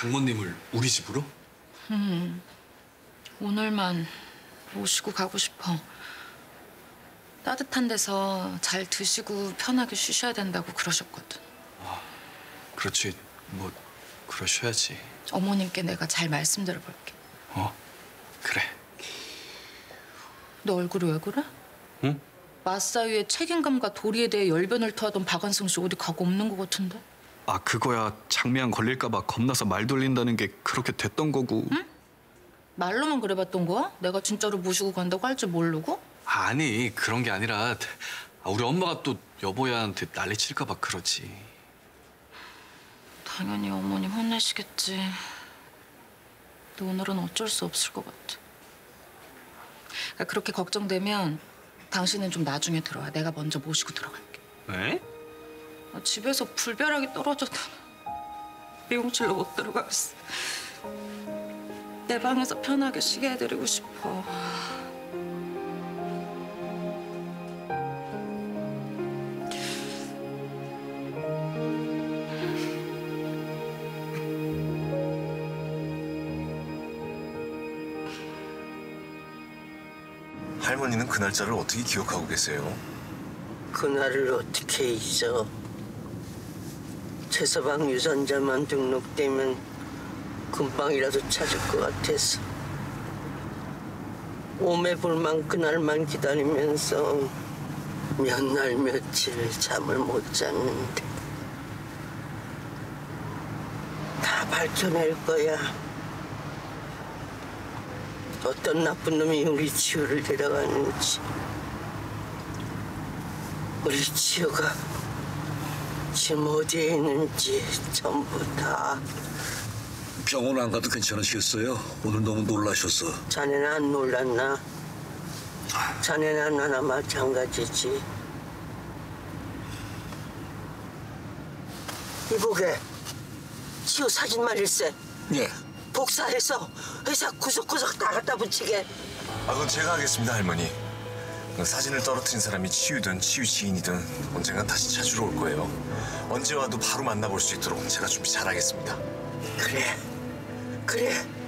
장모님을 우리 집으로? 오늘만 모시고 가고 싶어. 따뜻한 데서 잘 드시고 편하게 쉬셔야 된다고 그러셨거든. 그렇지. 뭐 그러셔야지. 어머님께 내가 잘 말씀드려볼게. 어? 그래. 너 얼굴이 왜 그래? 응? 마사위의 책임감과 도리에 대해 열변을 토하던 박완승 씨 어디 가고 없는 것 같은데? 아 그거야 장미양 걸릴까봐 겁나서 말 돌린다는 게 그렇게 됐던 거고. 말로만 그래봤던 거야? 내가 진짜로 모시고 간다고 할 줄 모르고? 아니 그런 게 아니라 아, 우리 엄마가 또 여보야한테 난리 칠까 봐 그러지. 당연히 어머님 혼내시겠지. 근데 오늘은 어쩔 수 없을 것 같아. 그러니까 그렇게 걱정되면 당신은 좀 나중에 들어와. 내가 먼저 모시고 들어갈게. 에? 나 집에서 불벼락이 떨어져도 미용실로 못 들어가겠어. 내 방에서 편하게 쉬게 해드리고 싶어. 할머니는 그 날짜를 어떻게 기억하고 계세요? 그날을 어떻게 잊어? 최서방 유전자만 등록되면 금방이라도 찾을 것 같아서 오매불망 그날만 기다리면서 몇 날 며칠 잠을 못 잤는데 다 밝혀낼 거야. 어떤 나쁜 놈이 우리 지우를 데려가는지. 우리 지우가 지금 어디에 있는지 전부 다 병원 안 가도 괜찮으시겠어요? 오늘 너무 놀라셔서. 자네는 안 놀랐나? 자네는 나나 마찬가지지. 이보게 지우 사진만 일세 예. 복사해서 회사 구석구석 다 갖다 붙이게. 아, 그건 제가 하겠습니다, 할머니. 그 사진을 떨어뜨린 사람이 치유든 치유 지인이든 언젠간 다시 찾으러 올 거예요. 언제 와도 바로 만나볼 수 있도록 제가 준비 잘하겠습니다. 그래, 그래.